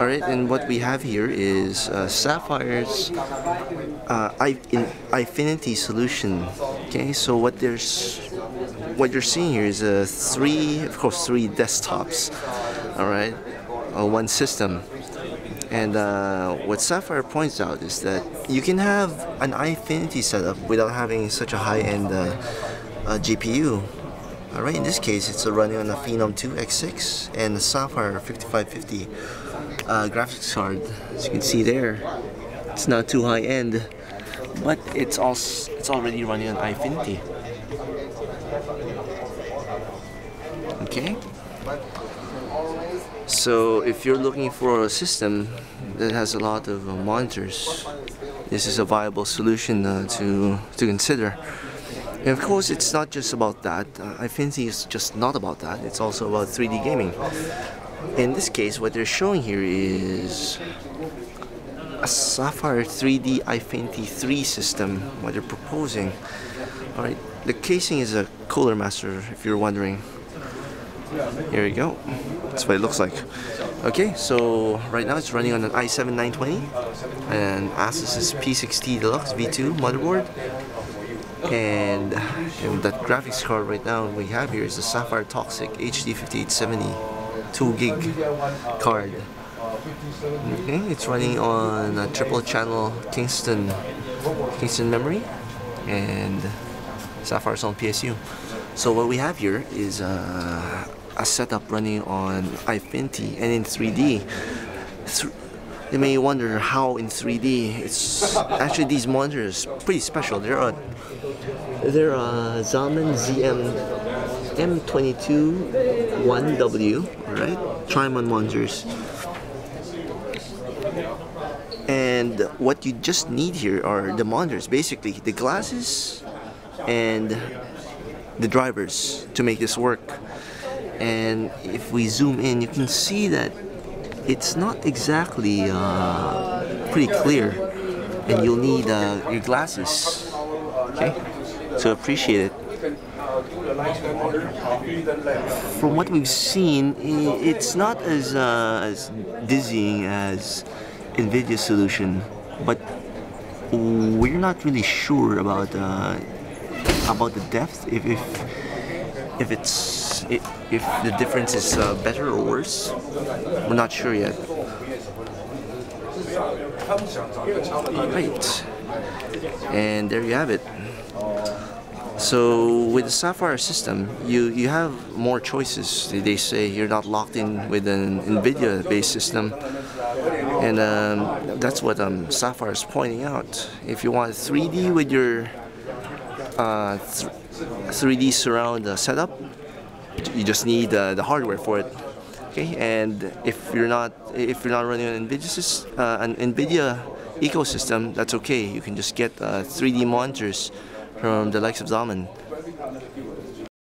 Alright, and what we have here is uh, Sapphire's uh, I, in Eyefinity solution. Okay, so what there's what you're seeing here is a three, of course, three desktops. Alright, uh, one system. And uh, what Sapphire points out is that you can have an Eyefinity setup without having such a high-end uh, uh, GPU. Alright, in this case, it's running on a Phenom 2 X6 and a Sapphire 5550 uh, graphics card. As you can see there, it's not too high-end, but it's also it's already running on Eyefinity. Okay. So if you're looking for a system that has a lot of uh, monitors, this is a viable solution uh, to to consider. And of course, it's not just about that. Uh, Eyefinity is just not about that. It's also about 3D gaming. In this case, what they're showing here is a Sapphire 3D Eyefinity 3 system, what they're proposing. Alright, the casing is a Cooler Master, if you're wondering. Here we go. That's what it looks like. Okay, so right now it's running on an i7 920 and Asus's P60 Deluxe V2 motherboard. And, and that graphics card right now we have here is the Sapphire Toxic HD 5870 2 gig card. Okay, it's running on a triple channel Kingston Kingston memory and Sapphire's on PSU. So what we have here is uh, a setup running on Eyefinity and in 3D. Th you may wonder how in 3D. It's actually these monitors pretty special. They're a they're a Zalman ZM M22 1W, right? Trimon monitors. And what you just need here are the monitors, basically the glasses and the drivers to make this work and if we zoom in you can see that it's not exactly uh, pretty clear. And you'll need uh, your glasses. Okay? To appreciate it. From what we've seen it's not as, uh, as dizzying as NVIDIA solution but we're not really sure about about the depth. If, if if it's if the difference is uh, better or worse. We're not sure yet. Right. And there you have it. So with the Sapphire system, you, you have more choices. They say you're not locked in with an NVIDIA-based system. And um, that's what um, Sapphire is pointing out. If you want 3D with your uh, 3D surround uh, setup. You just need uh, the hardware for it. Okay, and if you're not if you're not running an NVIDIA uh, an NVIDIA ecosystem, that's okay. You can just get 3D uh, monitors from the likes of Zalman.